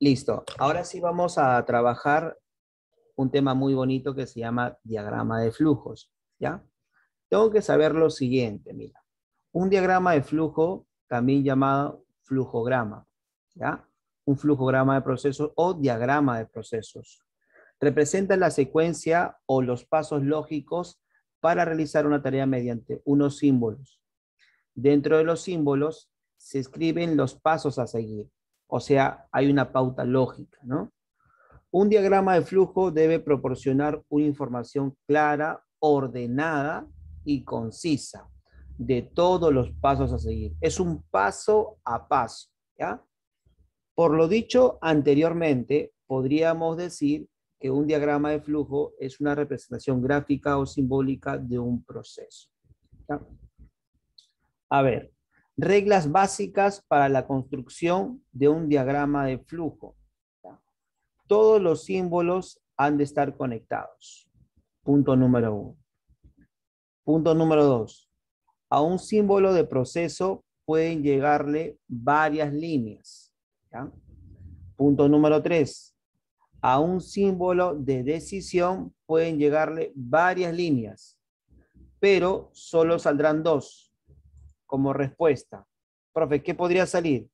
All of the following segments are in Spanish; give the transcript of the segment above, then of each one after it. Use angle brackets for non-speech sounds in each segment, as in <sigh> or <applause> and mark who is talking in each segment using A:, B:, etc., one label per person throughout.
A: Listo. Ahora sí vamos a trabajar un tema muy bonito que se llama diagrama de flujos, ¿ya? Tengo que saber lo siguiente, mira. Un diagrama de flujo, también llamado flujograma, ¿ya? Un flujograma de procesos o diagrama de procesos. Representa la secuencia o los pasos lógicos para realizar una tarea mediante unos símbolos. Dentro de los símbolos se escriben los pasos a seguir. O sea, hay una pauta lógica, ¿no? Un diagrama de flujo debe proporcionar una información clara, ordenada y concisa de todos los pasos a seguir. Es un paso a paso, ¿ya? Por lo dicho anteriormente, podríamos decir que un diagrama de flujo es una representación gráfica o simbólica de un proceso. A ver, Reglas básicas para la construcción de un diagrama de flujo. Todos los símbolos han de estar conectados. Punto número uno. Punto número dos. A un símbolo de proceso pueden llegarle varias líneas. Punto número tres. A un símbolo de decisión pueden llegarle varias líneas, pero solo saldrán dos como respuesta. Profe, ¿qué podría salir?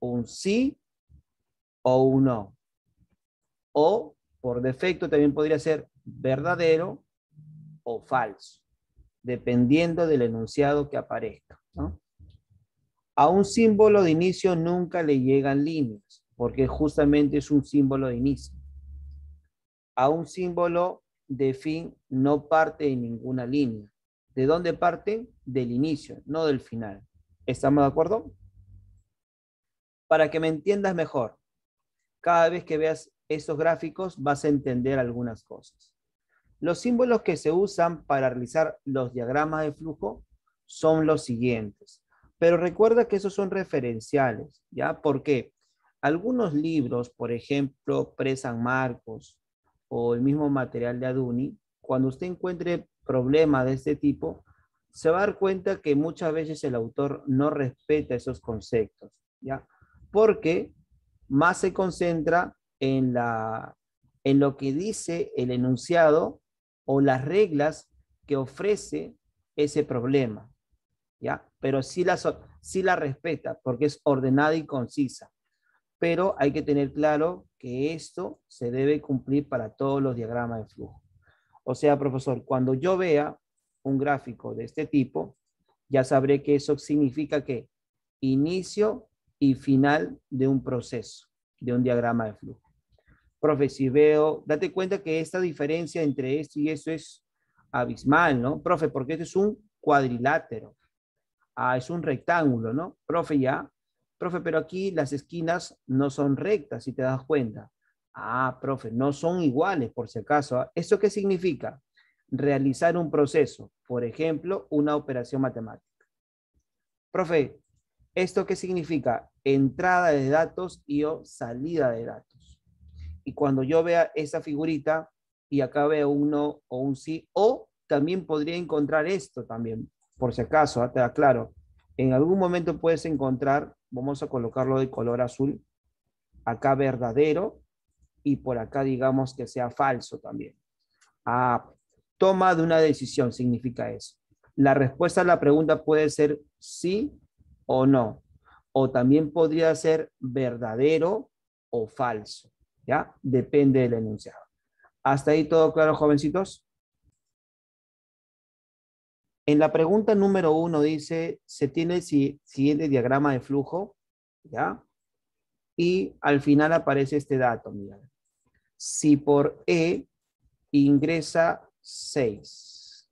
A: Un sí o un no. O por defecto también podría ser verdadero o falso, dependiendo del enunciado que aparezca. A un símbolo de inicio nunca le llegan líneas, porque justamente es un símbolo de inicio. A un símbolo de fin no parte en ninguna línea. ¿De dónde parte? Del inicio, no del final. ¿Estamos de acuerdo? Para que me entiendas mejor, cada vez que veas estos gráficos vas a entender algunas cosas. Los símbolos que se usan para realizar los diagramas de flujo son los siguientes. Pero recuerda que esos son referenciales, ¿ya? Porque algunos libros, por ejemplo, Presan Marcos o el mismo material de Aduni, cuando usted encuentre problema de este tipo, se va a dar cuenta que muchas veces el autor no respeta esos conceptos, ¿ya? Porque más se concentra en, la, en lo que dice el enunciado o las reglas que ofrece ese problema, ¿ya? Pero sí la, sí la respeta porque es ordenada y concisa. Pero hay que tener claro que esto se debe cumplir para todos los diagramas de flujo. O sea, profesor, cuando yo vea un gráfico de este tipo, ya sabré que eso significa que inicio y final de un proceso, de un diagrama de flujo. Profe, si veo, date cuenta que esta diferencia entre esto y esto es abismal, ¿no? Profe, porque esto es un cuadrilátero. Ah, es un rectángulo, ¿no? Profe, ya. Profe, pero aquí las esquinas no son rectas, si te das cuenta. Ah, profe, no son iguales por si acaso. ¿ah? ¿Esto qué significa? Realizar un proceso, por ejemplo, una operación matemática. Profe, ¿esto qué significa? Entrada de datos y o salida de datos. Y cuando yo vea esa figurita y acá veo un no o un sí, o también podría encontrar esto también, por si acaso, ¿ah? te aclaro. En algún momento puedes encontrar, vamos a colocarlo de color azul, acá verdadero y por acá digamos que sea falso también. Ah, toma de una decisión significa eso. La respuesta a la pregunta puede ser sí o no. O también podría ser verdadero o falso. ¿Ya? Depende del enunciado. ¿Hasta ahí todo claro, jovencitos? En la pregunta número uno dice, se tiene el siguiente diagrama de flujo, ¿ya? Y al final aparece este dato, mira si por E ingresa 6.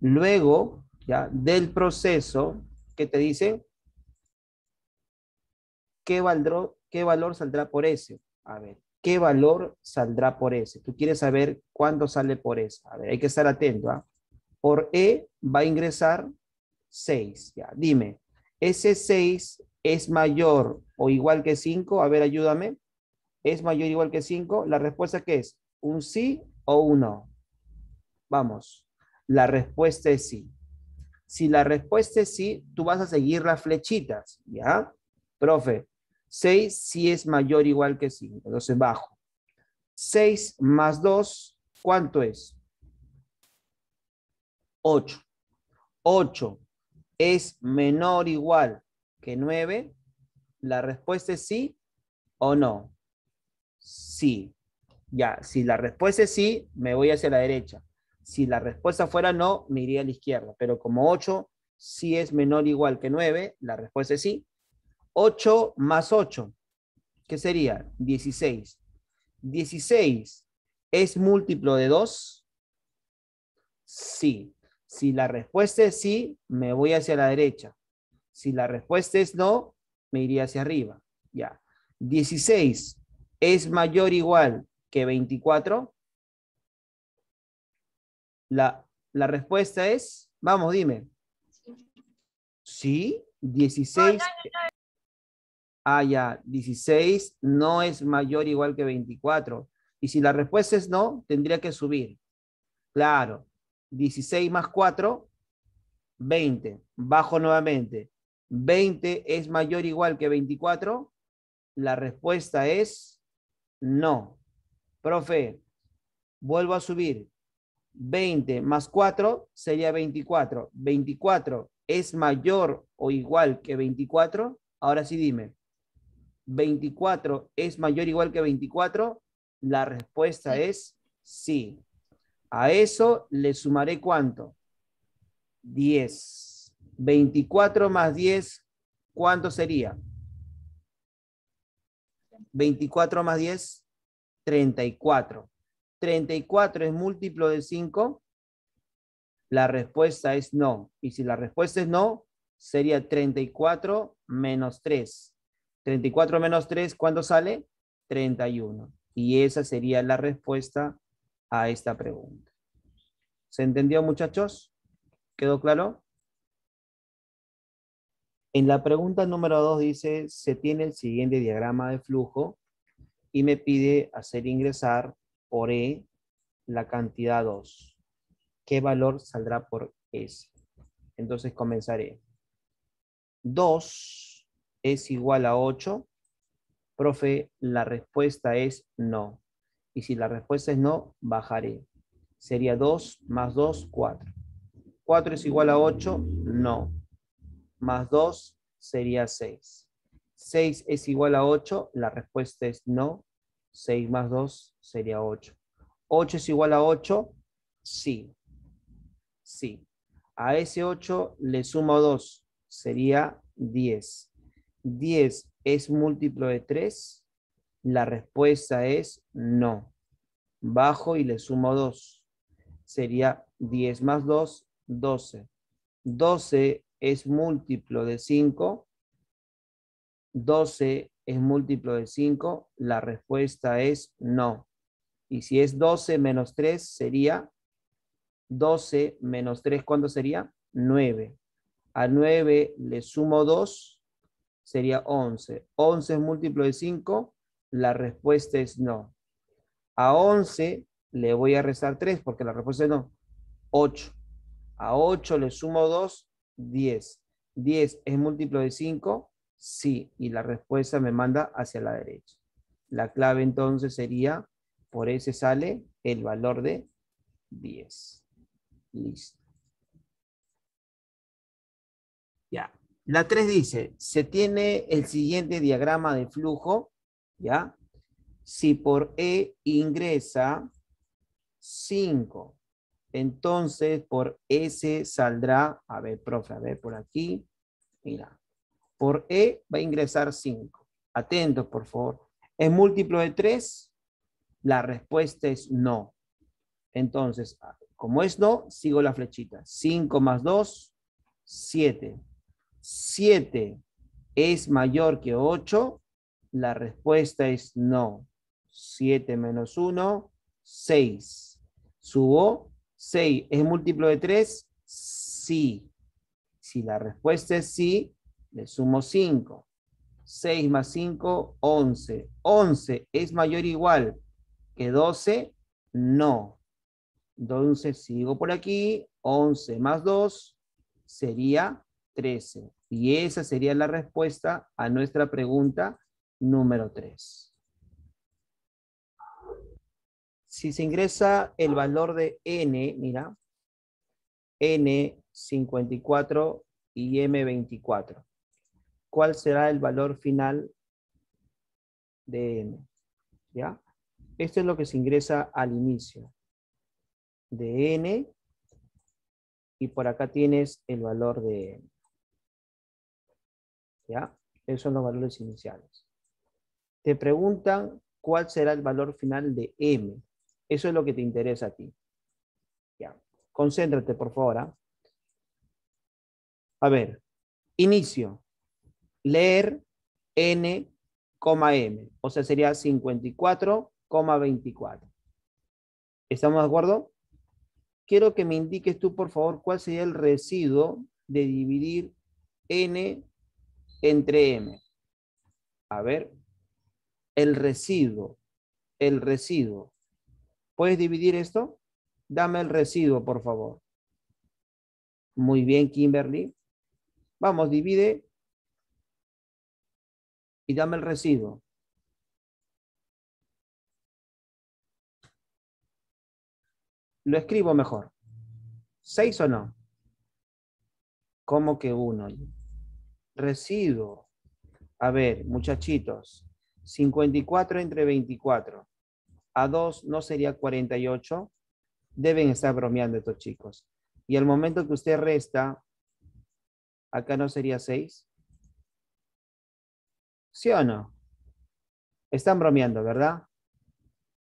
A: Luego, ya, del proceso, ¿qué te dice? ¿Qué, ¿Qué valor saldrá por S? A ver, ¿qué valor saldrá por S? Tú quieres saber cuándo sale por S. A ver, hay que estar atento. ¿ah? Por E va a ingresar 6. Ya, dime, ¿ese 6 es mayor o igual que 5? A ver, ayúdame es mayor o igual que 5, la respuesta que es un sí o un no. Vamos, la respuesta es sí. Si la respuesta es sí, tú vas a seguir las flechitas, ¿ya? Profe, 6 sí es mayor o igual que 5. Entonces bajo. 6 más 2, ¿cuánto es? 8. 8 es menor o igual que 9. La respuesta es sí o no. Sí. Ya, si la respuesta es sí, me voy hacia la derecha. Si la respuesta fuera no, me iría a la izquierda. Pero como 8 sí es menor o igual que 9, la respuesta es sí. 8 más 8, ¿qué sería? 16. 16 es múltiplo de 2. Sí. Si la respuesta es sí, me voy hacia la derecha. Si la respuesta es no, me iría hacia arriba. Ya. 16 es mayor o igual que 24. La, la respuesta es, vamos, dime. Sí, 16. Ah, ya, 16 no es mayor o igual que 24. Y si la respuesta es no, tendría que subir. Claro, 16 más 4, 20. Bajo nuevamente. 20 es mayor o igual que 24. La respuesta es no. Profe, vuelvo a subir. 20 más 4 sería 24. 24 es mayor o igual que 24. Ahora sí dime. 24 es mayor o igual que 24. La respuesta es sí. A eso le sumaré cuánto? 10. 24 más 10, ¿cuánto sería? 24 más 10, 34. 34 es múltiplo de 5. La respuesta es no. Y si la respuesta es no, sería 34 menos 3. 34 menos 3, ¿cuánto sale? 31. Y esa sería la respuesta a esta pregunta. ¿Se entendió, muchachos? ¿Quedó claro? En la pregunta número 2 dice, se tiene el siguiente diagrama de flujo y me pide hacer ingresar por E la cantidad 2. ¿Qué valor saldrá por S? Entonces comenzaré. 2 es igual a 8. Profe, la respuesta es no. Y si la respuesta es no, bajaré. Sería 2 más 2, 4. 4 es igual a 8, no. Más 2 sería 6. 6 es igual a 8, la respuesta es no. 6 más 2 sería 8. 8 es igual a 8, sí. Sí. A ese 8 le sumo 2, sería 10. 10 es múltiplo de 3. La respuesta es no. Bajo y le sumo 2. Sería 10 más 2, 12. 12 es múltiplo de 5. 12 es múltiplo de 5. La respuesta es no. Y si es 12 menos 3, sería 12 menos 3, ¿cuánto sería? 9. A 9 le sumo 2, sería 11. 11 es múltiplo de 5, la respuesta es no. A 11 le voy a restar 3 porque la respuesta es no. 8. A 8 le sumo 2, 10. 10 es múltiplo de 5, sí. Y la respuesta me manda hacia la derecha. La clave entonces sería, por ese sale el valor de 10. Listo. Ya. La 3 dice, se tiene el siguiente diagrama de flujo, ¿ya? Si por E ingresa 5, entonces por S saldrá, a ver, profe, a ver por aquí, mira, por E va a ingresar 5. Atentos, por favor. ¿Es múltiplo de 3? La respuesta es no. Entonces, como es no, sigo la flechita. 5 más 2, 7. 7 es mayor que 8, la respuesta es no. 7 menos 1, 6. Subo, 6 es múltiplo de 3, sí. Si la respuesta es sí, le sumo 5. 6 más 5, 11. 11 es mayor o igual que 12, no. Entonces sigo por aquí, 11 más 2 sería 13. Y esa sería la respuesta a nuestra pregunta número 3. Si se ingresa el valor de n, mira, n 54 y m 24, ¿cuál será el valor final de n? ¿Ya? Esto es lo que se ingresa al inicio de n y por acá tienes el valor de n. ¿Ya? Esos son los valores iniciales. Te preguntan cuál será el valor final de m. Eso es lo que te interesa a ti. Ya. Concéntrate, por favor. ¿ah? A ver, inicio. Leer n, m. O sea, sería 54,24. ¿Estamos de acuerdo? Quiero que me indiques tú, por favor, cuál sería el residuo de dividir n entre m. A ver, el residuo, el residuo. ¿Puedes dividir esto? Dame el residuo, por favor. Muy bien, Kimberly. Vamos, divide. Y dame el residuo. Lo escribo mejor. ¿Seis o no? ¿Cómo que uno? Residuo. A ver, muchachitos. 54 entre 24 a 2 no sería 48. Deben estar bromeando estos chicos. Y al momento que usted resta, acá no sería 6. ¿Sí o no? Están bromeando, ¿verdad?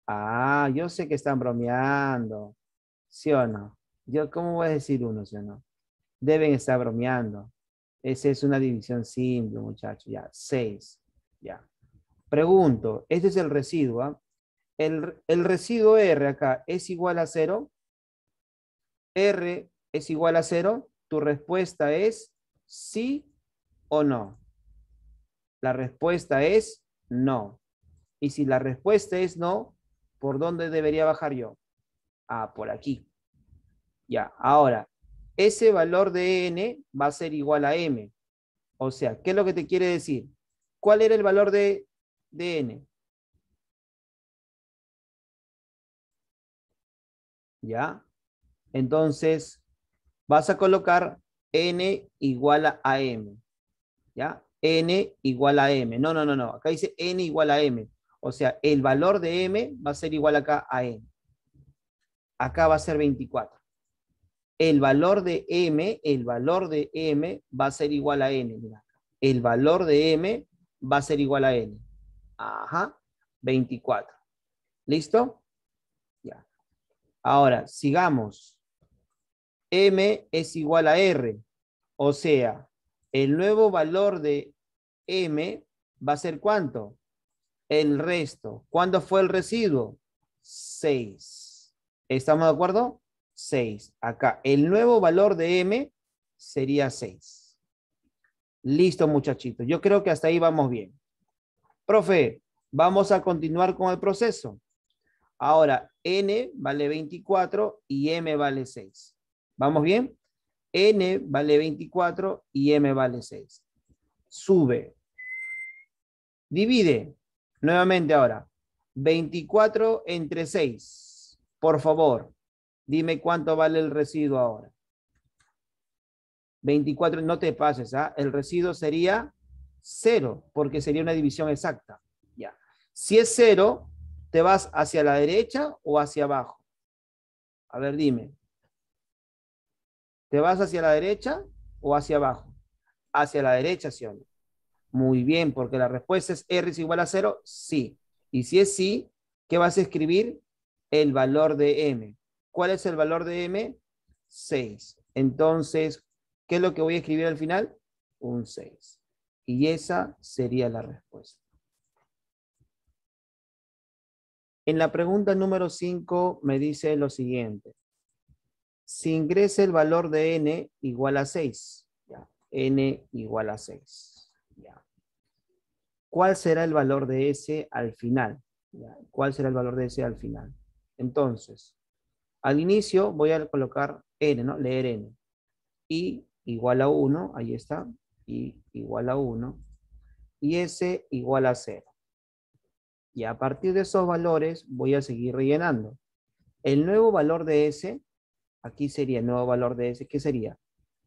A: Ah, yo sé que están bromeando. ¿Sí o no? Yo, ¿cómo voy a decir uno, sí o no? Deben estar bromeando. Esa es una división simple, muchachos. Ya, 6. Ya. Pregunto, este es el residuo. ¿ah? el, residuo R acá es igual a cero, R es igual a cero, tu respuesta es sí o no. La respuesta es no. Y si la respuesta es no, ¿por dónde debería bajar yo? Ah, por aquí. Ya, ahora, ese valor de n va a ser igual a m. O sea, ¿qué es lo que te quiere decir? ¿Cuál era el valor de, de n? ¿Ya? Entonces, vas a colocar n igual a m. ¿Ya? N igual a m. No, no, no, no. Acá dice n igual a m. O sea, el valor de m va a ser igual acá a n. Acá va a ser 24. El valor de m, el valor de m va a ser igual a n. El valor de m va a ser igual a n. Ajá, 24. ¿Listo? Ahora, sigamos. M es igual a R. O sea, el nuevo valor de M va a ser ¿cuánto? El resto. ¿Cuándo fue el residuo? 6. ¿Estamos de acuerdo? 6. Acá, el nuevo valor de M sería 6. Listo, muchachitos. Yo creo que hasta ahí vamos bien. Profe, vamos a continuar con el proceso. Ahora, n vale 24 y m vale 6. ¿Vamos bien? N vale 24 y m vale 6. Sube. Divide. Nuevamente ahora. 24 entre 6. Por favor, dime cuánto vale el residuo ahora. 24, no te pases, ¿ah? El residuo sería 0, porque sería una división exacta. Ya. Si es 0, ¿Te vas hacia la derecha o hacia abajo? A ver, dime. ¿Te vas hacia la derecha o hacia abajo? Hacia la derecha, ¿sí o no? Muy bien, porque la respuesta es R es igual a 0, sí. Y si es sí, ¿qué vas a escribir? El valor de M. ¿Cuál es el valor de M? 6. Entonces, ¿qué es lo que voy a escribir al final? Un 6. Y esa sería la respuesta. En la pregunta número 5 me dice lo siguiente. Si ingresa el valor de n igual a 6, n igual a 6. ¿Cuál será el valor de s al final? ¿Cuál será el valor de s al final? Entonces, al inicio voy a colocar n, ¿no? Leer n. Y igual a 1, ahí está, y igual a 1. y S igual a 0. Y a partir de esos valores voy a seguir rellenando. El nuevo valor de S, aquí sería el nuevo valor de S, ¿qué sería?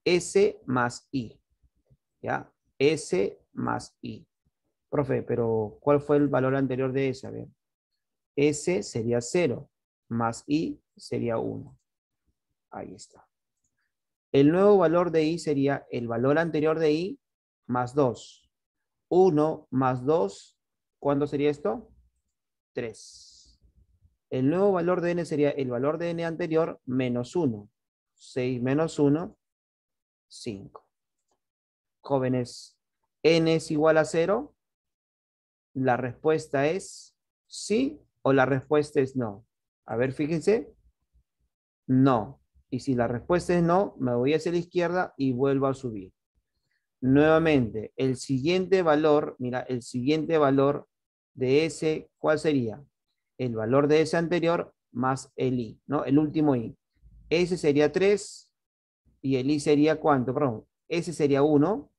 A: S más I. ¿Ya? S más I. Profe, pero ¿cuál fue el valor anterior de S? A ver. S sería 0, más I sería 1. Ahí está. El nuevo valor de I sería el valor anterior de I más 2. 1 más 2, ¿cuándo sería esto? 3. El nuevo valor de N sería el valor de N anterior menos 1. 6 menos 1, 5. Jóvenes, N es igual a 0. La respuesta es sí o la respuesta es no. A ver, fíjense. No. Y si la respuesta es no, me voy hacia la izquierda y vuelvo a subir. Nuevamente, el siguiente valor, mira, el siguiente valor de ese, ¿cuál sería? El valor de ese anterior más el i, ¿no? El último i. Ese sería 3 y el i sería ¿cuánto? Perdón, ese sería 1,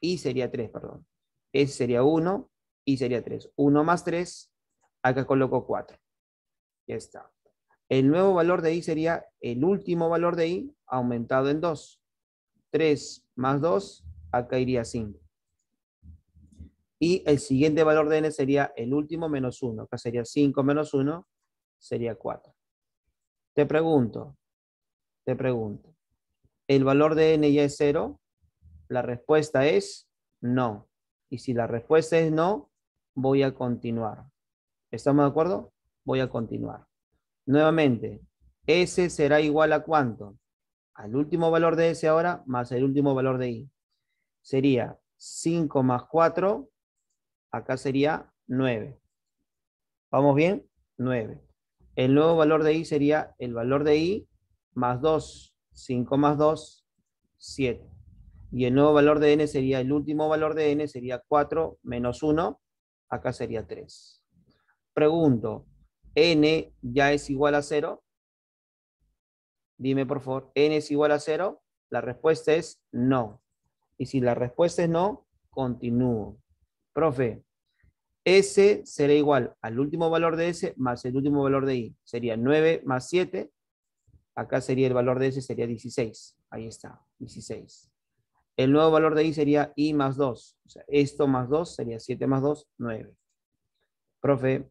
A: i sería 3, perdón. Ese sería 1, y sería 3. 1 más 3, acá coloco 4. Ya está. El nuevo valor de i sería el último valor de i aumentado en 2. 3 más 2, acá iría 5. Y el siguiente valor de n sería el último menos 1. Acá sería 5 menos 1, sería 4. Te pregunto, te pregunto, ¿el valor de n ya es 0? La respuesta es no. Y si la respuesta es no, voy a continuar. ¿Estamos de acuerdo? Voy a continuar. Nuevamente, S será igual a cuánto? Al último valor de S ahora más el último valor de I. Sería 5 más 4, acá sería 9. ¿Vamos bien? 9. El nuevo valor de I sería el valor de I más 2. 5 más 2, 7. Y el nuevo valor de N sería, el último valor de N sería 4 menos 1, acá sería 3. Pregunto, n ya es igual a 0? Dime por favor, ¿n es igual a 0? La respuesta es no. Y si la respuesta es no, continúo. Profe, S será igual al último valor de S más el último valor de I. Sería 9 más 7. Acá sería el valor de S, sería 16. Ahí está, 16. El nuevo valor de I sería I más 2. O sea, esto más 2 sería 7 más 2, 9. Profe,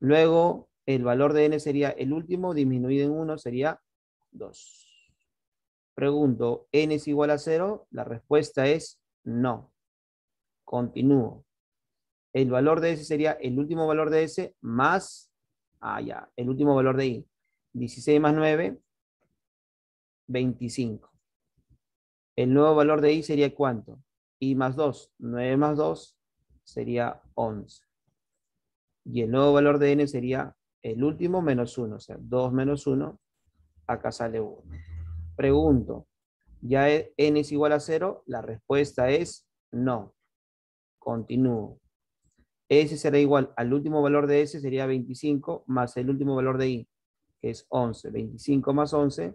A: luego el valor de n sería el último, disminuido en 1 sería 2. Pregunto, ¿n es igual a 0? La respuesta es no. Continúo. El valor de s sería el último valor de s más, ah ya, el último valor de i. 16 más 9, 25. El nuevo valor de i sería ¿cuánto? i más 2, 9 más 2 sería 11. Y el nuevo valor de n sería el último menos 1, o sea, 2 menos 1, acá sale 1. Pregunto, ¿ya e, n es igual a 0? La respuesta es no. Continúo. S será igual al último valor de S, sería 25, más el último valor de I, que es 11. 25 más 11,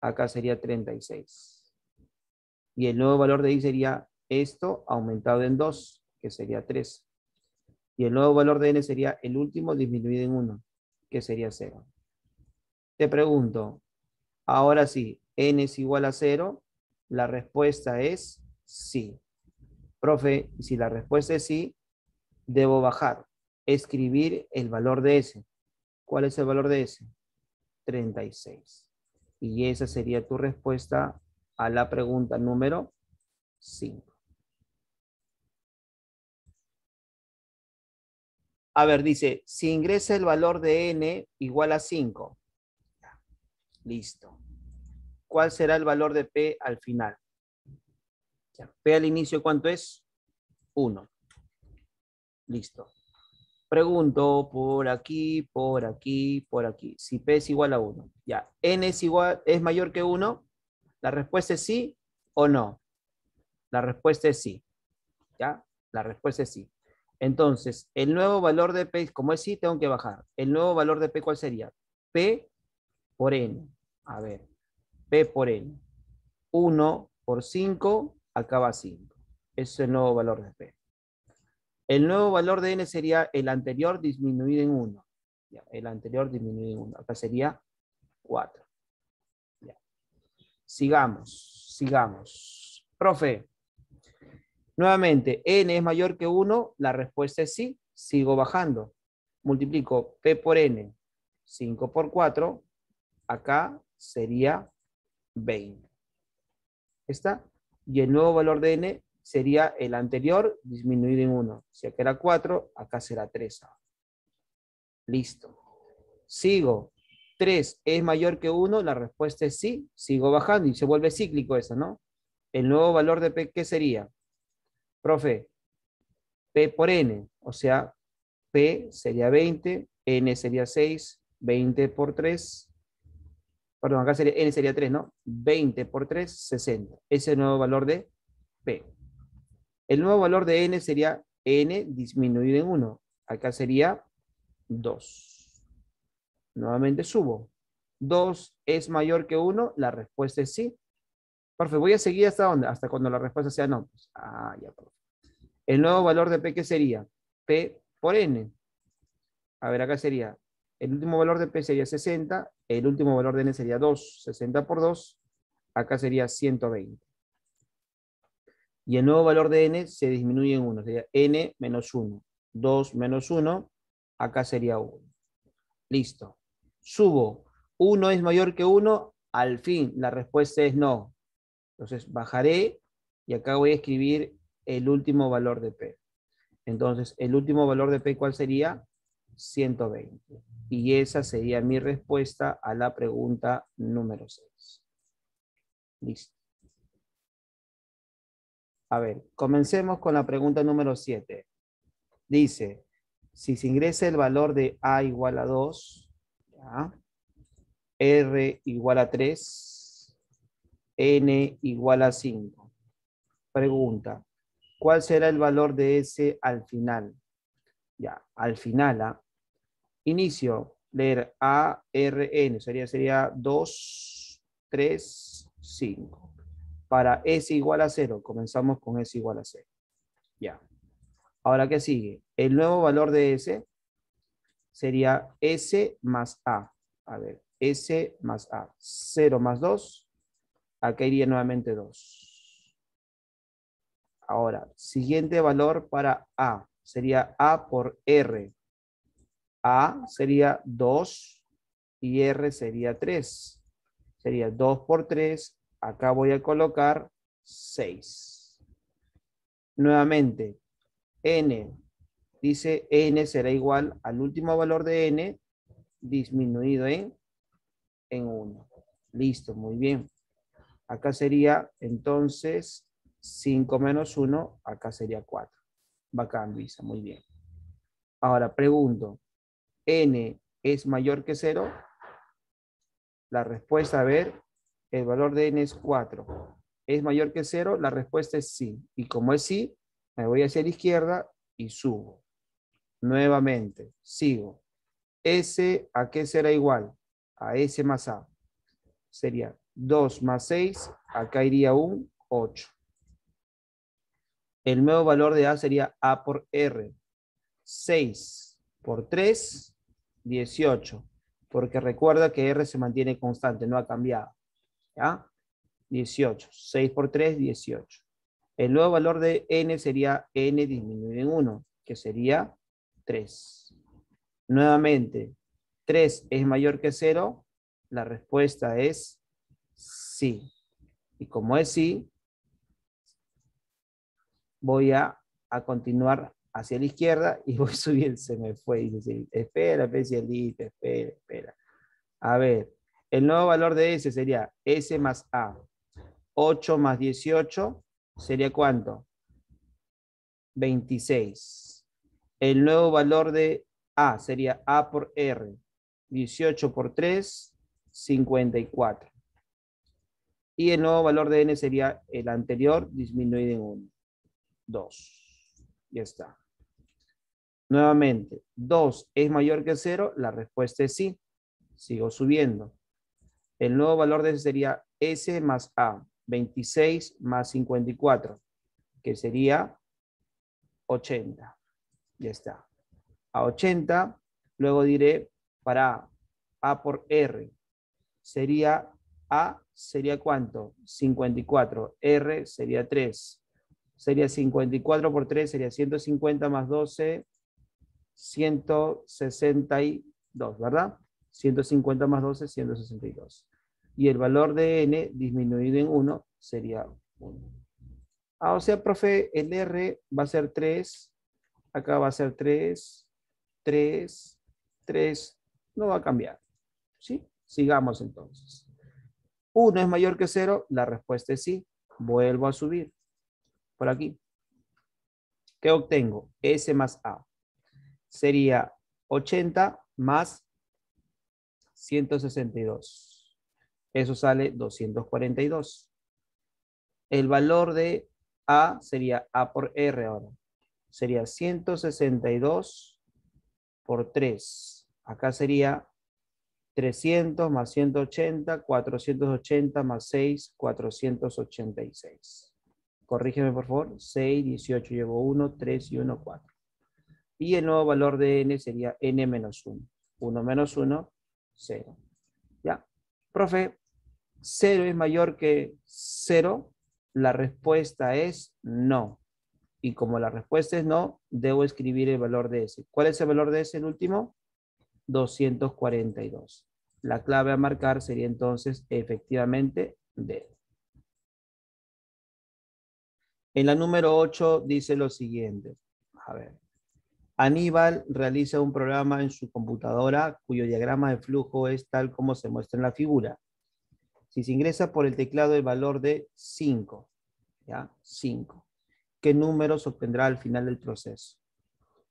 A: acá sería 36. Y el nuevo valor de I sería esto aumentado en 2, que sería 3. Y el nuevo valor de N sería el último disminuido en 1 que sería 0. Te pregunto, ahora sí, n es igual a 0, la respuesta es sí. Profe, si la respuesta es sí, debo bajar, escribir el valor de S. ¿Cuál es el valor de S? 36. Y esa sería tu respuesta a la pregunta número 5. A ver, dice, si ingresa el valor de n igual a 5. Listo. ¿Cuál será el valor de p al final? P al inicio, ¿cuánto es? 1. Listo. Pregunto por aquí, por aquí, por aquí. Si P es igual a 1. Ya. N es igual, es mayor que 1. La respuesta es sí o no. La respuesta es sí. ¿Ya? La respuesta es sí. Entonces, el nuevo valor de P, como es sí, tengo que bajar. El nuevo valor de P, ¿cuál sería? P por N. A ver, P por N. 1 por 5, acaba 5. Ese es el nuevo valor de P. El nuevo valor de n sería el anterior disminuido en 1. el anterior disminuido en 1. Acá sería 4. Sigamos, sigamos. Profe, nuevamente, n es mayor que 1, la respuesta es sí. Sigo bajando. Multiplico p por n, 5 por 4, acá sería 20. ¿Está? Y el nuevo valor de n sería el anterior disminuido en 1. Si acá era 4, acá será 3. Listo. Sigo. 3 es mayor que 1, la respuesta es sí. Sigo bajando y se vuelve cíclico eso, ¿no? El nuevo valor de P, ¿qué sería? Profe, P por N, o sea, P sería 20, N sería 6, 20 por 3, perdón, acá sería, N sería 3, ¿no? 20 por 3, 60. Ese es el nuevo valor de P. El nuevo valor de N sería N disminuido en 1. Acá sería 2. Nuevamente subo. 2 es mayor que 1, la respuesta es sí. Perfecto, voy a seguir hasta dónde? Hasta cuando la respuesta sea no. Pues, ah, ya, El nuevo valor de P, ¿qué sería? P por N. A ver, acá sería, el último valor de P sería 60, el último valor de N sería 2, 60 por 2, acá sería 120. Y el nuevo valor de n se disminuye en 1, sería n menos 1. 2 menos 1, acá sería 1. Listo. Subo. 1 es mayor que 1, al fin la respuesta es no. Entonces bajaré y acá voy a escribir el último valor de P. Entonces, el último valor de P, ¿cuál sería? 120. Y esa sería mi respuesta a la pregunta número 6. Listo. A ver, comencemos con la pregunta número 7. Dice, si se ingresa el valor de A igual a 2, R igual a 3, N igual a 5. Pregunta, ¿cuál será el valor de S al final? Ya, al final, ¿ah? Inicio, leer A, R, N, sería, sería 2, 3, 5 para S igual a 0. Comenzamos con S igual a 0. Ya. Ahora, ¿qué sigue? El nuevo valor de S sería S más A. A ver, S más A. 0 más 2. Acá iría nuevamente 2. Ahora, siguiente valor para A. Sería A por R. A sería 2 y R sería 3. Sería 2 por 3 Acá voy a colocar 6. Nuevamente, n. Dice n será igual al último valor de n disminuido en, en 1. Listo, muy bien. Acá sería entonces 5 menos 1, acá sería 4. Bacán, Luisa, muy bien. Ahora pregunto, ¿n es mayor que 0? La respuesta, a ver, el valor de n es 4. ¿Es mayor que 0? La respuesta es sí. Y como es sí, me voy hacia la izquierda y subo. Nuevamente, sigo. S, ¿a qué será igual? A S más A. Sería 2 más 6, acá iría un 8. El nuevo valor de A sería A por R. 6 por 3, 18. Porque recuerda que R se mantiene constante, no ha cambiado. ¿Ya? 18. 6 por 3, 18. El nuevo valor de n sería n disminuido en 1, que sería 3. Nuevamente, 3 es mayor que 0. La respuesta es sí. Y como es sí, voy a, continuar hacia la izquierda y voy <laughs> a subir, se me fue. Y espera, especialista, espera, espera. A ver, el nuevo valor de S sería S más A. 8 más 18 sería ¿cuánto? 26. El nuevo valor de A sería A por R. 18 por 3, 54. Y el nuevo valor de N sería el anterior disminuido en 1. 2. Ya está. Nuevamente, 2 es mayor que 0. La respuesta es sí. Sigo subiendo. El nuevo valor de ese sería S más A, 26 más 54, que sería 80. Ya está. A 80, luego diré para A por R. Sería A, sería cuánto? 54. R sería 3. Sería 54 por 3, sería 150 más 12, 162, ¿verdad? 150 más 12, 162. Y el valor de n disminuido en 1 sería 1. Ah, o sea, profe, el R va a ser 3, acá va a ser 3, 3, 3, no va a cambiar. ¿Sí? Sigamos entonces. 1 es mayor que 0, la respuesta es sí. Vuelvo a subir. Por aquí. ¿Qué obtengo? S más A. Sería 80 más 162. Eso sale 242. El valor de A sería A por R ahora. Sería 162 por 3. Acá sería 300 más 180, 480 más 6, 486. Corrígeme por favor. 6, 18 llevo 1, 3 y 1, 4. Y el nuevo valor de n sería n menos 1. 1 menos 1, 0. ¿Ya? Profe, 0 es mayor que 0. La respuesta es no. Y como la respuesta es no, debo escribir el valor de S. ¿Cuál es el valor de S el último? 242. La clave a marcar sería entonces efectivamente D. En la número 8 dice lo siguiente. A ver. Aníbal realiza un programa en su computadora cuyo diagrama de flujo es tal como se muestra en la figura. Si se ingresa por el teclado el valor de 5, ¿ya? 5. ¿Qué números obtendrá al final del proceso?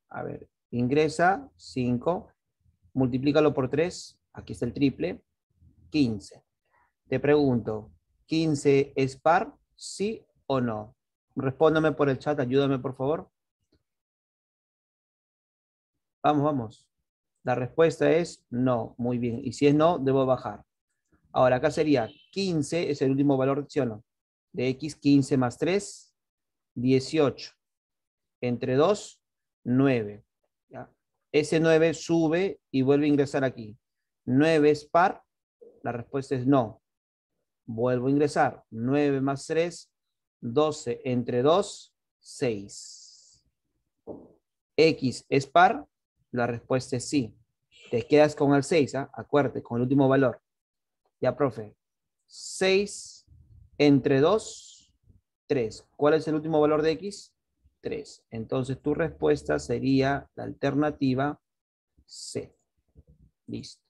A: A ver, ingresa 5, multiplícalo por 3, aquí está el triple, 15. Te pregunto, ¿15 es par? ¿Sí o no? Respóndame por el chat, ayúdame por favor. Vamos, vamos. La respuesta es no. Muy bien. Y si es no, debo bajar. Ahora, acá sería 15, es el último valor, ¿sí o no? De x, 15 más 3, 18. Entre 2, 9. ¿ya? Ese 9 sube y vuelve a ingresar aquí. 9 es par, la respuesta es no. Vuelvo a ingresar. 9 más 3, 12. Entre 2, 6. X es par, la respuesta es sí. Te quedas con el 6, ¿ah? acuérdate, con el último valor. Ya, profe. 6 entre 2, 3. ¿Cuál es el último valor de X? 3. Entonces tu respuesta sería la alternativa C. Listo.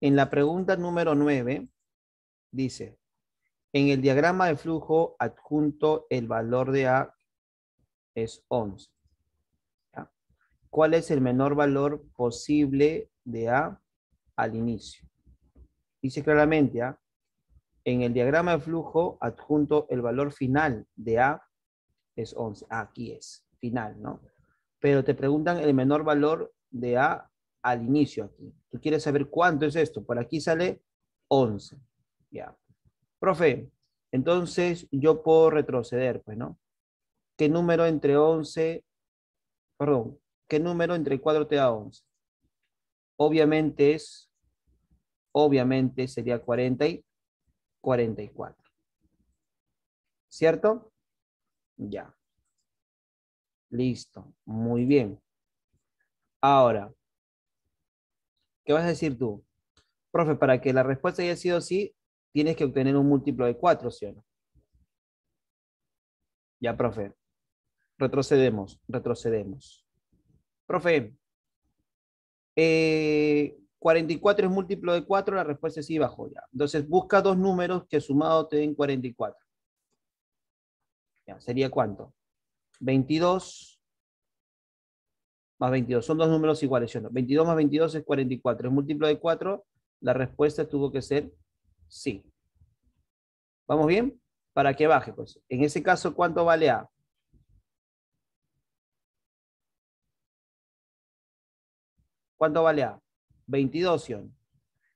A: En la pregunta número 9, dice, en el diagrama de flujo adjunto el valor de A es 11. ¿Cuál es el menor valor posible de A al inicio? Dice claramente, ¿ah? en el diagrama de flujo adjunto el valor final de A es 11. aquí es, final, ¿no? Pero te preguntan el menor valor de A al inicio aquí. Tú quieres saber cuánto es esto. Por aquí sale 11. Ya. Profe, entonces yo puedo retroceder, pues, ¿no? ¿Qué número entre 11, perdón, ¿Qué número entre 4 te da 11? Obviamente es, obviamente sería 40 y 44. ¿Cierto? Ya. Listo. Muy bien. Ahora, ¿qué vas a decir tú? Profe, para que la respuesta haya sido sí, tienes que obtener un múltiplo de 4, ¿sí o no? Ya, profe. Retrocedemos, retrocedemos. Profe, 44 eh, es múltiplo de 4, la respuesta es sí bajo ya. Entonces busca dos números que sumado te den 44. Ya, ¿Sería cuánto? 22 más 22. Son dos números iguales, ¿sí no? 22 más 22 es 44. Es múltiplo de 4. La respuesta tuvo que ser sí. ¿Vamos bien? Para que baje, pues. En ese caso, ¿cuánto vale A? ¿Cuánto vale A? 22,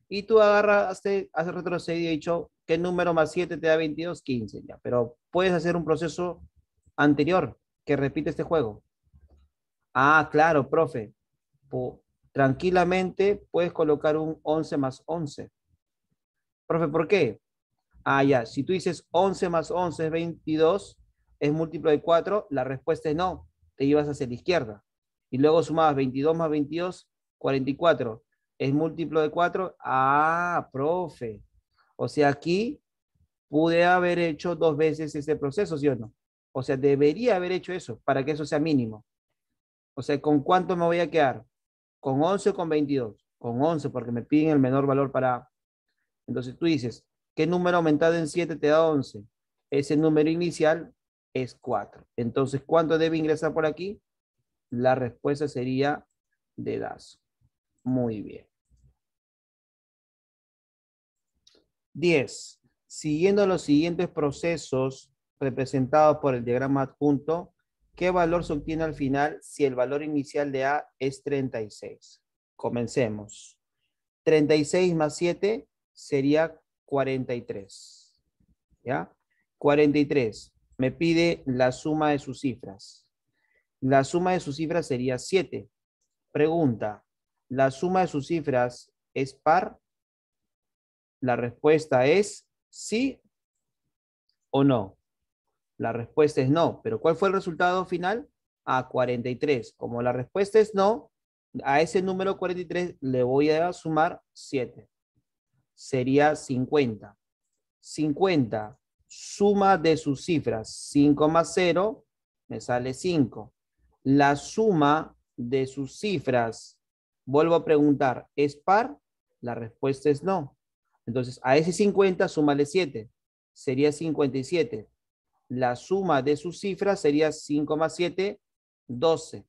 A: Y tú agarraste, has retrocedido y dicho, ¿qué número más 7 te da 22? 15, ya. Pero puedes hacer un proceso anterior. que repite este juego? Ah, claro, profe. tranquilamente puedes colocar un 11 más 11. Profe, ¿por qué? Ah, ya. Si tú dices 11 más 11 es 22, es múltiplo de 4, la respuesta es no. Te ibas hacia la izquierda. Y luego sumabas 22 más 22, 44. ¿Es múltiplo de 4? Ah, profe. O sea, aquí pude haber hecho dos veces ese proceso, ¿sí o no? O sea, debería haber hecho eso para que eso sea mínimo. O sea, ¿con cuánto me voy a quedar? ¿Con 11 o con 22? Con 11 porque me piden el menor valor para... Entonces tú dices, ¿qué número aumentado en 7 te da 11? Ese número inicial es 4. Entonces, ¿cuánto debe ingresar por aquí? La respuesta sería de DAS. Muy bien. 10. Siguiendo los siguientes procesos representados por el diagrama adjunto, ¿qué valor se obtiene al final si el valor inicial de A es 36? Comencemos. 36 más 7 sería 43. ¿Ya? 43. Me pide la suma de sus cifras. La suma de sus cifras sería 7. Pregunta, ¿la suma de sus cifras es par? La respuesta es sí o no. La respuesta es no. Pero ¿cuál fue el resultado final? A 43. Como la respuesta es no, a ese número 43 le voy a sumar 7. Sería 50. 50, suma de sus cifras. 5 más 0, me sale 5. La suma de sus cifras, vuelvo a preguntar, ¿es par? La respuesta es no. Entonces, a ese 50 súmale 7. Sería 57. La suma de sus cifras sería 5 más 7, 12.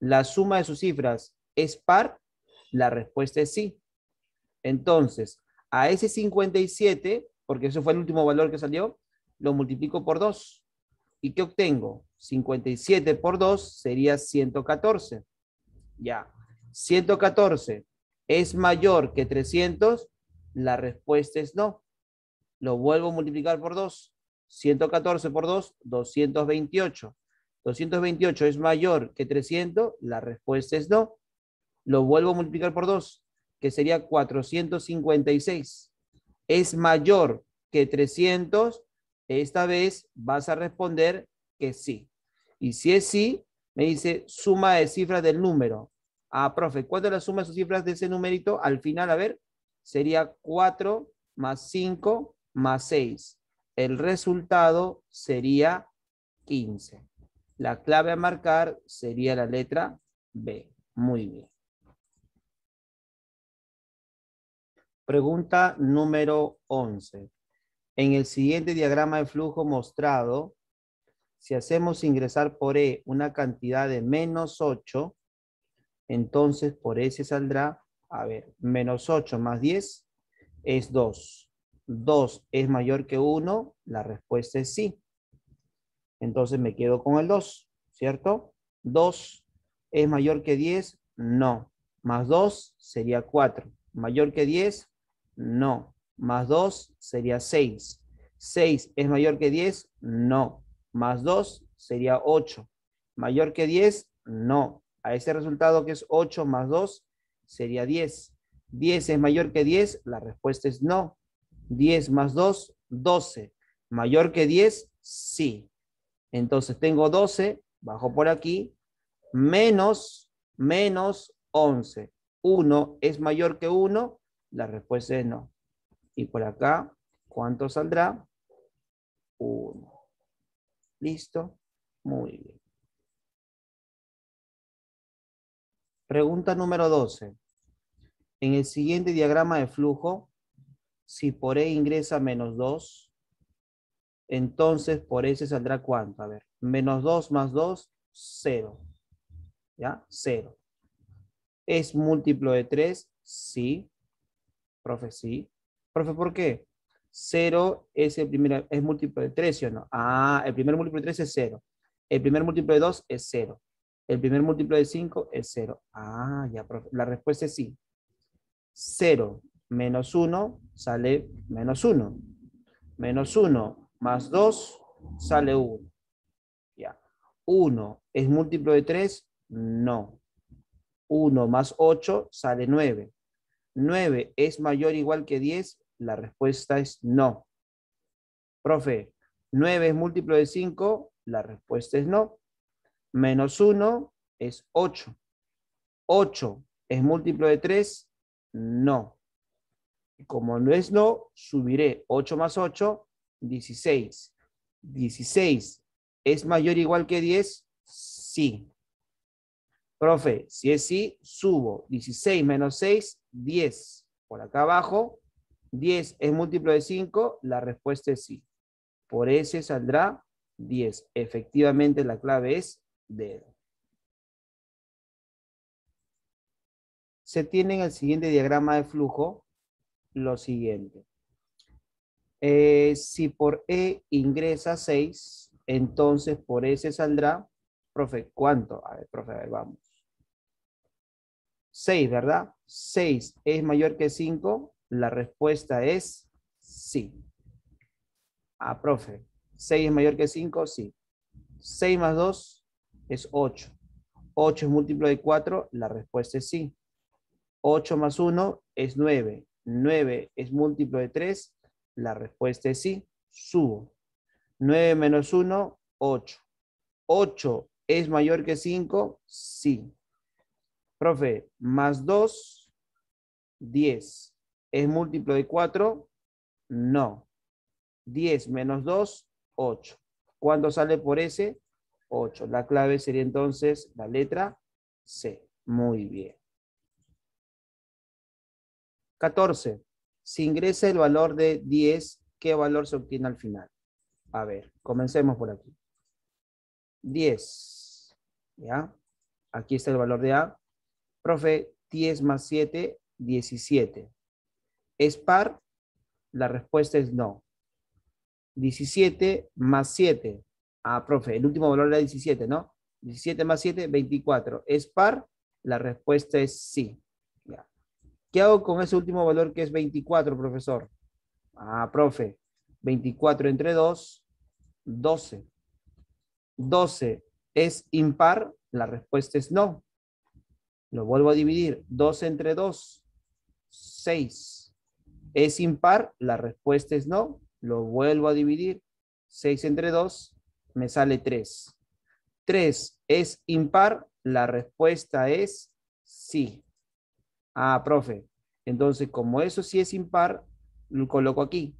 A: La suma de sus cifras es par. La respuesta es sí. Entonces, a ese 57, porque ese fue el último valor que salió, lo multiplico por 2. ¿Y qué obtengo? 57 por 2 sería 114. Ya. 114 es mayor que 300, la respuesta es no. Lo vuelvo a multiplicar por 2. 114 por 2, 228. 228 es mayor que 300, la respuesta es no. Lo vuelvo a multiplicar por 2, que sería 456. Es mayor que 300, esta vez vas a responder que sí. Y si es sí, me dice suma de cifras del número. Ah, profe, ¿cuánto es la suma de sus cifras de ese numerito? Al final, a ver, sería 4 más 5 más 6. El resultado sería 15. La clave a marcar sería la letra B. Muy bien. Pregunta número 11. En el siguiente diagrama de flujo mostrado, si hacemos ingresar por E una cantidad de menos 8, entonces por E se saldrá a ver, menos 8 más 10 es 2. 2 es mayor que 1, la respuesta es sí. Entonces me quedo con el 2, ¿cierto? 2 es mayor que 10, no. Más 2 sería 4. Mayor que 10, no. Más 2 sería 6. 6 es mayor que 10, no. Más 2 sería 8. Mayor que 10, no. A ese resultado que es 8 más 2 sería 10. 10 es mayor que 10, la respuesta es no. 10 más 2, 12. Mayor que 10, sí. Entonces tengo 12, bajo por aquí, menos, menos 11. 1 es mayor que 1, la respuesta es no. Y por acá, ¿cuánto saldrá? 1. ¿Listo? Muy bien. Pregunta número 12. En el siguiente diagrama de flujo, si por E ingresa menos 2, entonces por se saldrá cuánto? A ver, menos 2 más 2, 0. ¿Ya? 0. ¿Es múltiplo de 3? Sí. Profe, sí. Profe, ¿por qué? 0 es el primer, es múltiplo de 3, ¿sí o no? Ah, el primer múltiplo de 3 es 0. El primer múltiplo de 2 es 0. El primer múltiplo de 5 es 0. Ah, ya, profe. La respuesta es sí. 0 menos 1 sale menos 1. Menos 1 más 2 sale 1. Ya. 1 es múltiplo de 3? No. 1 más 8 sale 9. 9 es mayor o igual que 10? La respuesta es no. Profe, 9 es múltiplo de 5? La respuesta es no. Menos 1 es 8. 8 es múltiplo de 3? No. Como no es no, subiré 8 más 8, 16. 16 es mayor o igual que 10? Sí. Profe, si es sí, subo 16 menos 6, 10. Por acá abajo, 10 es múltiplo de 5, la respuesta es sí. Por ese saldrá 10. Efectivamente, la clave es D. Se tiene en el siguiente diagrama de flujo lo siguiente. Eh, si por E ingresa 6, entonces por S saldrá, profe, ¿cuánto? A ver, profe, a ver, vamos. 6, ¿verdad? 6 es mayor que 5. La respuesta es sí. Ah, profe, 6 es mayor que 5, sí. 6 más 2 es 8. 8 es múltiplo de 4, la respuesta es sí. 8 más 1 es 9. 9 es múltiplo de 3, la respuesta es sí. Subo. 9 menos 1, 8. 8 es mayor que 5, sí. Profe, más 2, 10. ¿Es múltiplo de 4? No. 10 menos 2, 8. ¿Cuánto sale por ese? 8. La clave sería entonces la letra C. Muy bien. 14. Si ingresa el valor de 10, ¿qué valor se obtiene al final? A ver, comencemos por aquí. 10. ¿Ya? Aquí está el valor de A. Profe, 10 más 7, 17. ¿Es par? La respuesta es no. 17 más 7. Ah, profe, el último valor era 17, ¿no? 17 más 7, 24. ¿Es par? La respuesta es sí. ¿Qué hago con ese último valor que es 24, profesor? Ah, profe, 24 entre 2, 12. 12 es impar, la respuesta es no. Lo vuelvo a dividir. 2 entre 2, 6. ¿Es impar? La respuesta es no. Lo vuelvo a dividir. 6 entre 2, me sale 3. 3 es impar. La respuesta es sí. Ah, profe. Entonces, como eso sí es impar, lo coloco aquí.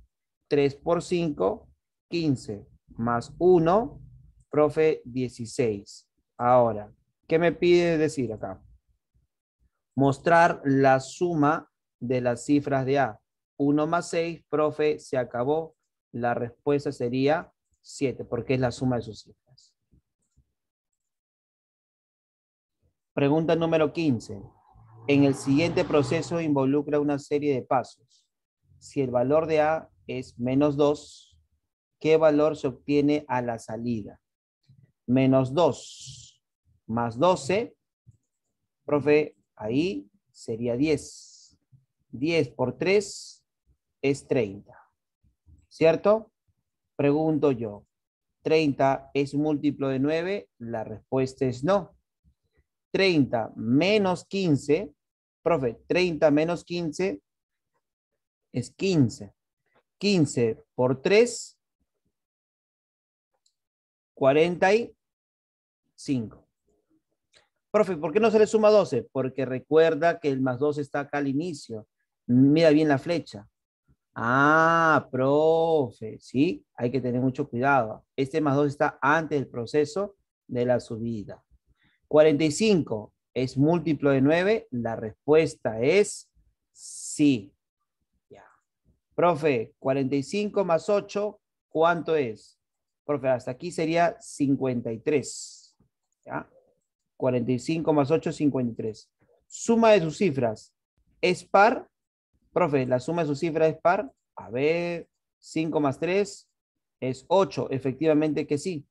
A: 3 por 5, 15. Más 1, profe, 16. Ahora, ¿qué me pide decir acá? Mostrar la suma de las cifras de A. 1 más 6, profe, se acabó. La respuesta sería 7, porque es la suma de sus cifras. Pregunta número 15. En el siguiente proceso involucra una serie de pasos. Si el valor de A es menos 2, ¿qué valor se obtiene a la salida? Menos 2 más 12, profe, Ahí sería 10. 10 por 3 es 30. ¿Cierto? Pregunto yo. ¿30 es múltiplo de 9? La respuesta es no. 30 menos 15, profe, 30 menos 15 es 15. 15 por 3, 45. Profe, ¿por qué no se le suma 12? Porque recuerda que el más 2 está acá al inicio. Mira bien la flecha. Ah, profe, sí, hay que tener mucho cuidado. Este más 2 está antes del proceso de la subida. 45 es múltiplo de 9. La respuesta es sí. Ya. Profe, 45 más 8, ¿cuánto es? Profe, hasta aquí sería 53. ¿Ya? 45 más 8, 53. Suma de sus cifras. ¿Es par? Profe, la suma de sus cifras es par. A ver, 5 más 3 es 8. Efectivamente que sí.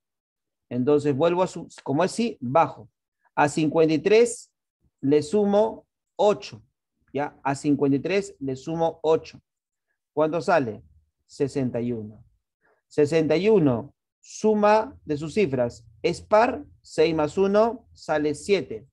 A: Entonces vuelvo a su, como es sí, bajo. A 53 le sumo 8. ¿Ya? A 53 le sumo 8. ¿Cuánto sale? 61. 61. Suma de sus cifras. ¿Es par? 6 más 1 sale 7.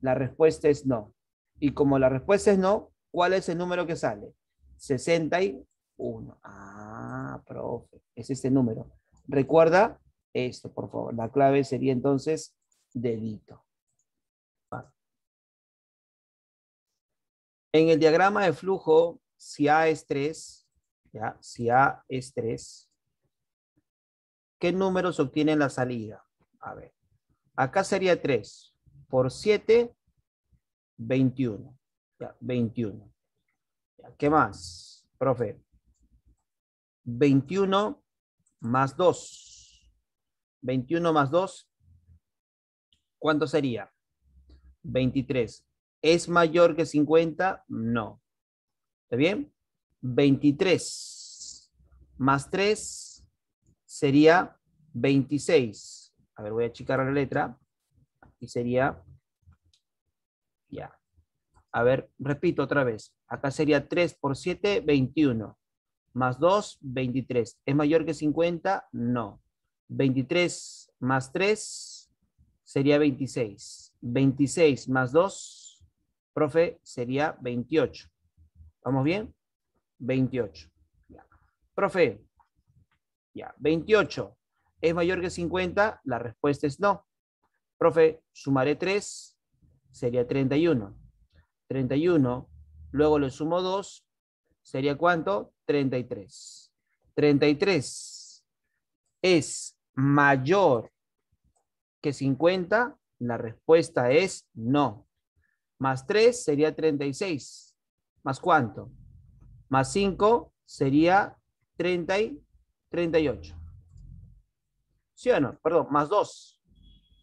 A: La respuesta es no. Y como la respuesta es no, ¿cuál es el número que sale? 61. Ah, profe, es este número. Recuerda esto, por favor. La clave sería entonces dedito. En el diagrama de flujo, si A es 3, ¿ya? si A es 3, ¿qué números obtiene la salida? A ver, acá sería 3 por 7, 21. Ya, 21. ¿Qué más, profe? 21 más 2. 21 más 2, ¿cuánto sería? 23. ¿Es mayor que 50? No. ¿Está bien? 23 más 3 sería 26. A ver, voy a achicar la letra. Y sería, ya. A ver, repito otra vez. Acá sería 3 por 7, 21. Más 2, 23. ¿Es mayor que 50? No. 23 más 3 sería 26. 26 más 2 Profe, sería 28. ¿Vamos bien? 28. Profe, ya, 28. ¿Es mayor que 50? La respuesta es no. Profe, sumaré 3, sería 31. 31, luego le sumo 2, ¿sería cuánto? 33. 33 es mayor que 50, la respuesta es no. Más 3 sería 36. ¿Más cuánto? Más 5 sería 30 y 38. ¿Sí o no? Perdón, más 2,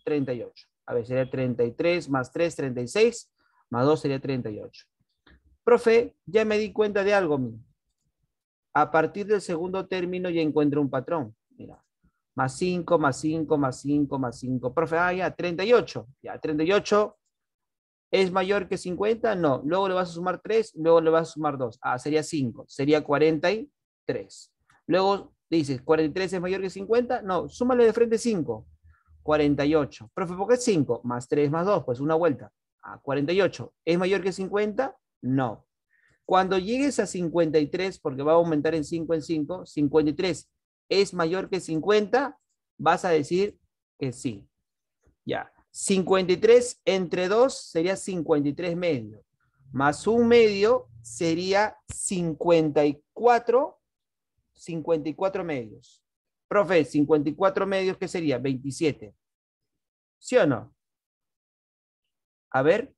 A: 38. A ver, sería 33 más 3, 36. Más 2 sería 38. Profe, ya me di cuenta de algo. A partir del segundo término ya encuentro un patrón. Mira, más 5, más 5, más 5, más 5. Profe, ah, ya, 38. Ya, 38 ¿Es mayor que 50? No. Luego le vas a sumar 3, luego le vas a sumar 2. Ah, sería 5. Sería 43. Luego dices, ¿43 es mayor que 50? No. Súmale de frente 5. 48. Profe, ¿por qué 5? Más 3 más 2, pues una vuelta. Ah, 48. ¿Es mayor que 50? No. Cuando llegues a 53, porque va a aumentar en 5 en 5, 53 es mayor que 50, vas a decir que sí. Ya. 53 entre 2 sería 53 medio. Más un medio sería 54, 54 medios. Profe, 54 medios, ¿qué sería? 27. ¿Sí o no? A ver,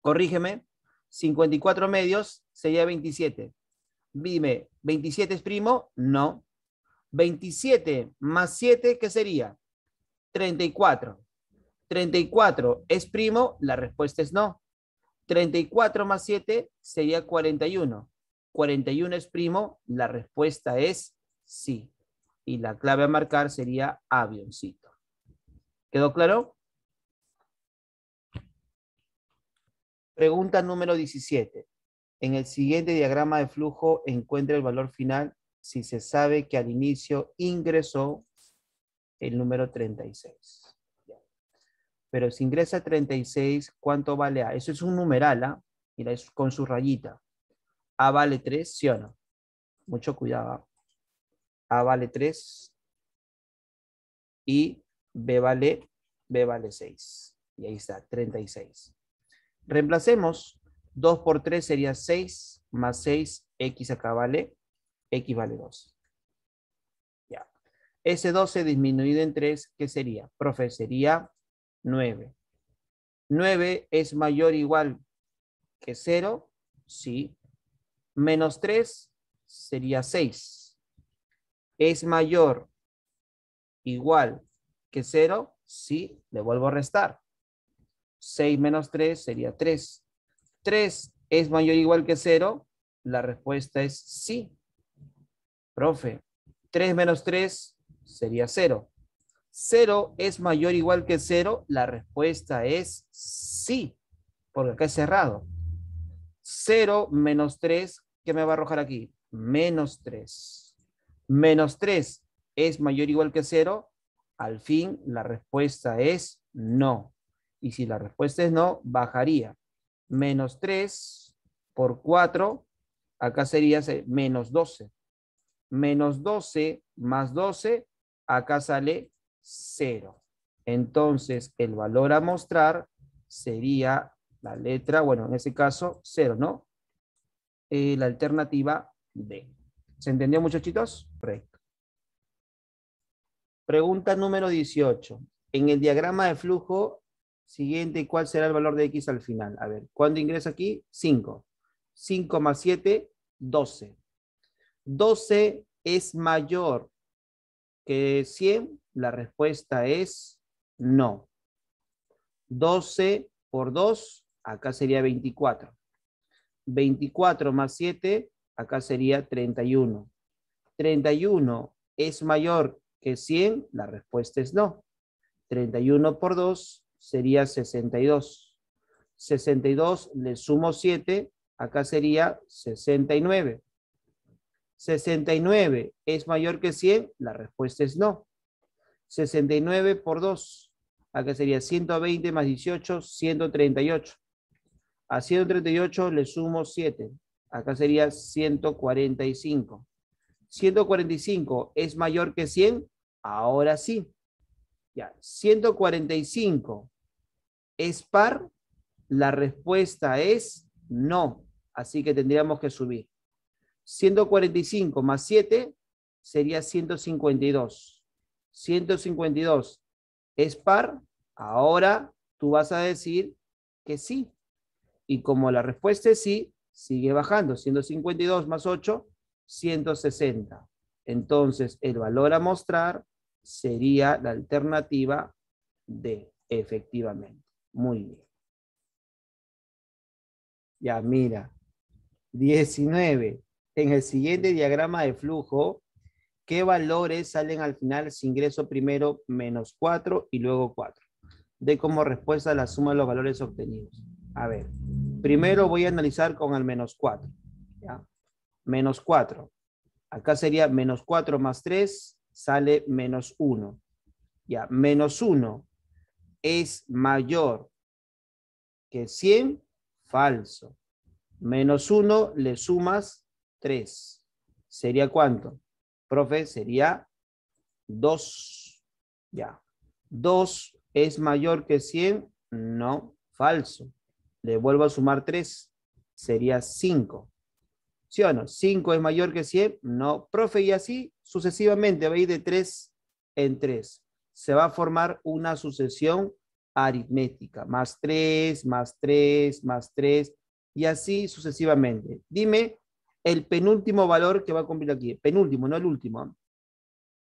A: corrígeme. 54 medios sería 27. Dime, ¿27 es primo? No. 27 más 7, ¿qué sería? 34. 34 es primo, la respuesta es no. 34 más 7 sería 41. 41 es primo, la respuesta es sí. Y la clave a marcar sería avioncito. ¿Quedó claro? Pregunta número 17. En el siguiente diagrama de flujo encuentra el valor final si se sabe que al inicio ingresó el número 36. Pero si ingresa 36, ¿cuánto vale A? Eso es un numeral, ¿ah? Mira, es con su rayita. A vale 3, ¿sí o no? Mucho cuidado. ¿ah? A vale 3 y B vale, B vale 6. Y ahí está, 36. Reemplacemos. 2 por 3 sería 6, más 6, X acá vale, X vale 2. Ya. Ese 12 disminuido en 3, ¿qué sería? Profe, sería 9. 9 es mayor o igual que 0, sí. Menos 3 sería 6. ¿Es mayor igual que 0? Sí, le vuelvo a restar. 6 menos 3 sería 3. 3 es mayor o igual que 0. La respuesta es sí. Profe, 3 menos 3 sería 0. 0 es mayor o igual que 0, la respuesta es sí, porque acá es cerrado. 0 menos 3, ¿qué me va a arrojar aquí? Menos 3. Menos 3 es mayor o igual que 0, Al fin, la respuesta es no. Y si la respuesta es no, bajaría. Menos 3 por 4, acá sería menos 12. Menos 12 más 12, acá sale 0. Entonces, el valor a mostrar sería la letra, bueno, en ese caso, 0, ¿no? Eh, la alternativa D. ¿Se entendió, muchachitos? Correcto. Pregunta número 18. En el diagrama de flujo siguiente, ¿cuál será el valor de X al final? A ver, ¿cuándo ingresa aquí? 5. 5 más 7, 12. 12 es mayor que 100. La respuesta es no. 12 por 2, acá sería 24. 24 más 7, acá sería 31. 31 es mayor que 100, la respuesta es no. 31 por 2 sería 62. 62 le sumo 7, acá sería 69. 69 es mayor que 100, la respuesta es no. 69 por 2, acá sería 120 más 18, 138. A 138 le sumo 7, acá sería 145. 145 es mayor que 100, ahora sí. Ya, 145 es par, la respuesta es no. Así que tendríamos que subir. 145 más 7 sería 152. 152 es par, ahora tú vas a decir que sí. Y como la respuesta es sí, sigue bajando. 152 más 8, 160. Entonces, el valor a mostrar sería la alternativa de efectivamente. Muy bien. Ya, mira. 19. En el siguiente diagrama de flujo, ¿qué valores salen al final si ingreso primero menos 4 y luego 4? De como respuesta la suma de los valores obtenidos. A ver, primero voy a analizar con el menos 4. ¿ya? Menos 4. Acá sería menos 4 más 3, sale menos 1. Ya, menos 1 es mayor que 100, falso. Menos 1 le sumas 3. ¿Sería cuánto? Profe, sería 2. Ya. 2 es mayor que 100, no, falso. Le vuelvo a sumar 3, sería 5. ¿Sí o no? 5 es mayor que 100, no. Profe, y así sucesivamente va a ir de 3 en 3. Se va a formar una sucesión aritmética. Más 3, más 3, más 3, y así sucesivamente. Dime el penúltimo valor que va a cumplir aquí. Penúltimo, no el último.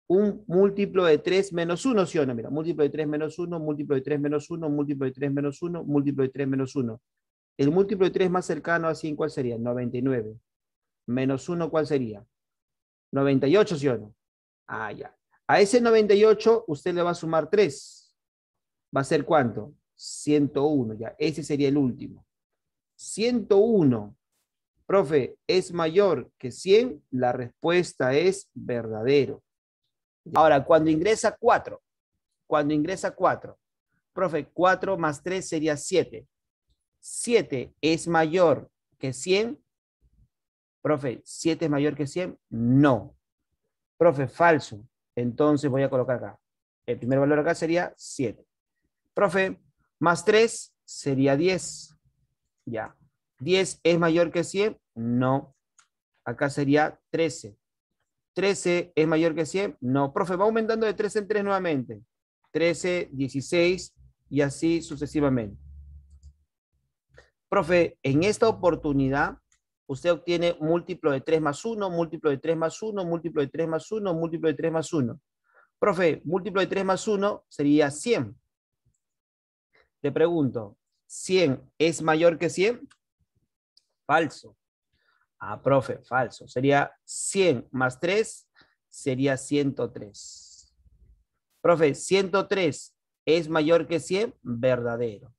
A: Un múltiplo de 3 menos 1, ¿sí o no? Mira, múltiplo de 3 menos 1, múltiplo de 3 menos 1, múltiplo de 3 menos 1, múltiplo de 3 menos 1. El múltiplo de 3 más cercano a 100, ¿cuál sería? 99. Menos 1, ¿cuál sería? 98, ¿sí o no? Ah, ya. A ese 98 usted le va a sumar 3. ¿Va a ser cuánto? 101, ya. Ese sería el último. 101. Profe, ¿es mayor que 100? La respuesta es verdadero. Ahora, cuando ingresa 4, cuando ingresa 4, profe, 4 más 3 sería 7. 7 es mayor que 100, Profe, ¿7 es mayor que 100? No. Profe, falso. Entonces voy a colocar acá. El primer valor acá sería 7. Profe, más 3 sería 10. Ya. ¿10 es mayor que 100? No. Acá sería 13. ¿13 es mayor que 100? No. Profe, va aumentando de 3 en 3 nuevamente. 13, 16 y así sucesivamente. Profe, en esta oportunidad usted obtiene múltiplo de 3 más 1, múltiplo de 3 más 1, múltiplo de 3 más 1, múltiplo de 3 más 1. Profe, múltiplo de 3 más 1 sería 100. Le pregunto, ¿100 es mayor que 100? Falso. Ah, profe, falso. Sería 100 más 3, sería 103. Profe, 103 es mayor que 100, verdadero.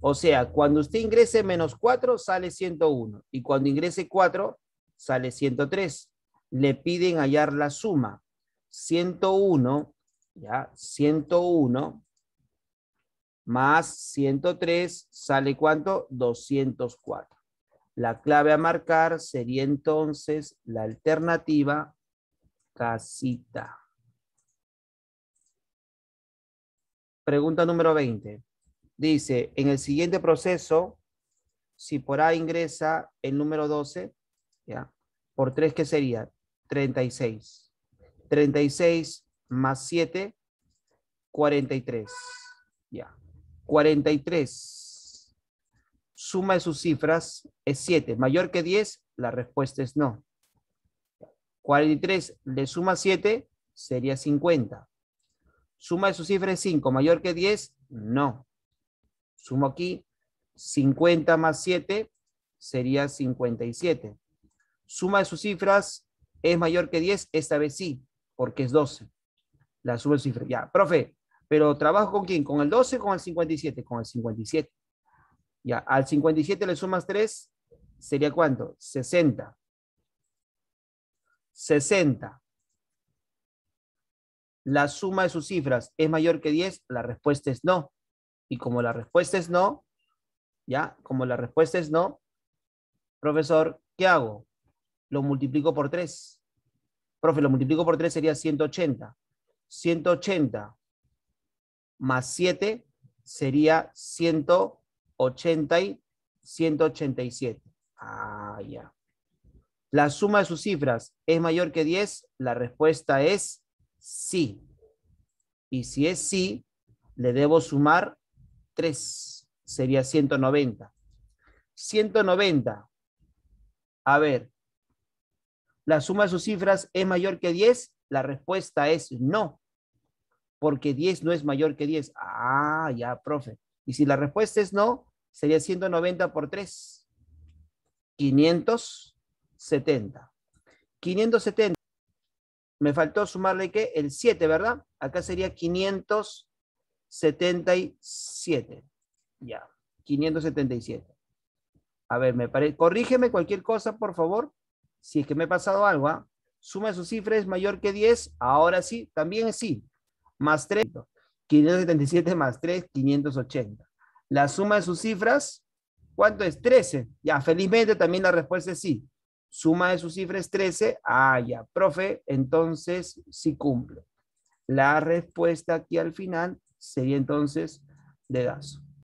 A: O sea, cuando usted ingrese menos 4, sale 101. Y cuando ingrese 4, sale 103. Le piden hallar la suma. 101 Ya, 101 más 103 sale cuánto? 204. La clave a marcar sería entonces la alternativa casita. Pregunta número 20. Dice, en el siguiente proceso, si por A ingresa el número 12, ¿ya? Por 3, ¿qué sería? 36. 36 más 7, 43. Ya. 43. Suma de sus cifras es 7. Mayor que 10, la respuesta es no. 43 le suma 7, sería 50. Suma de sus cifras es 5. Mayor que 10, no. Sumo aquí 50 más 7 sería 57. Suma de sus cifras es mayor que 10, esta vez sí, porque es 12. La suma de cifras. Ya, profe, pero ¿trabajo con quién? ¿Con el 12 o con el 57? Con el 57. Ya, al 57 le sumas 3, sería cuánto? 60. 60. La suma de sus cifras es mayor que 10, la respuesta es no. Y como la respuesta es no, ya, como la respuesta es no, profesor, ¿qué hago? Lo multiplico por 3. Profe, lo multiplico por 3 sería 180. 180 más 7 sería 180 y 187. Ah, ya. La suma de sus cifras es mayor que 10, la respuesta es sí. Y si es sí, le debo sumar 3, sería 190. 190. A ver, la suma de sus cifras es mayor que 10, la respuesta es no, porque 10 no es mayor que 10. Ah, ya, profe. Y si la respuesta es no, sería 190 por 3. 570. 570. Me faltó sumarle que el 7, ¿verdad? Acá sería 577. Ya, 577. A ver, me parece. Corrígeme cualquier cosa, por favor. Si es que me he pasado algo, ¿ah? Suma de sus cifras es mayor que 10. Ahora sí, también es sí más 3, 577 más 3, 580. La suma de sus cifras, ¿cuánto es? 13. Ya, felizmente también la respuesta es sí. Suma de sus cifras 13. Ah, ya, profe, entonces sí cumple. La respuesta aquí al final sería entonces de Dazo.